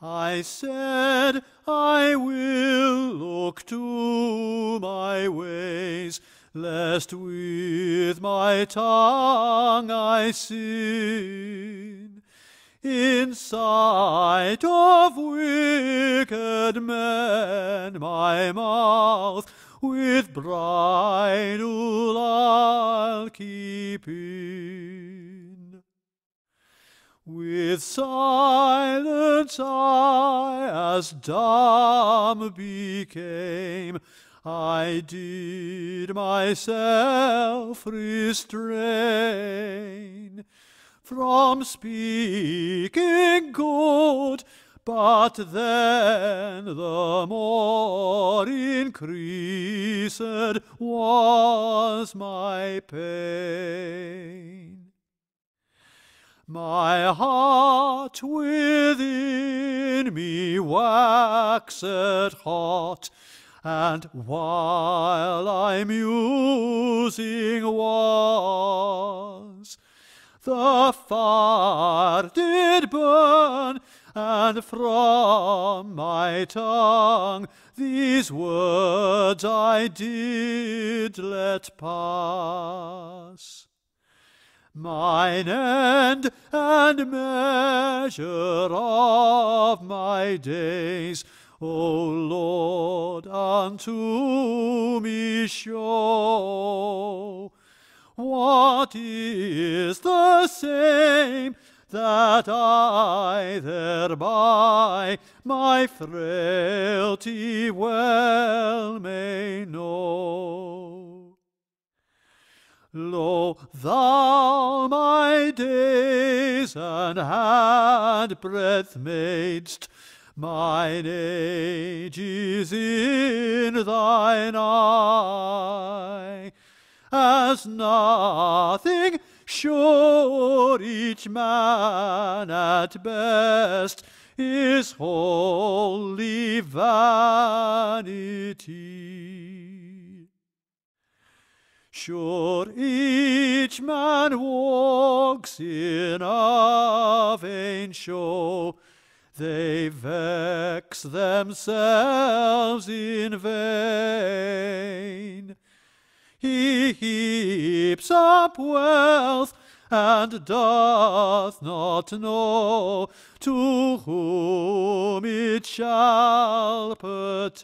I said, I will look to my ways, lest with my tongue I sin. In sight of wicked men my mouth with bridle I'll keep in. With silence I as dumb became, I did myself restrain from speaking good, but then the more increased was my pain. My heart within me waxed hot, and while I musing was, the fire did burn, and from my tongue these words I did let pass. Mine end and measure of my days, O Lord, unto me show. What is the same that I thereby my frailty well may know? Lo, thou my days and handbreadth madest, mine age is in thine eye, as nothing sure each man at best is wholly vanity. Sure each man walks in a vain show, they vex themselves in vain. He heaps up wealth and doth not know to whom it shall pertain.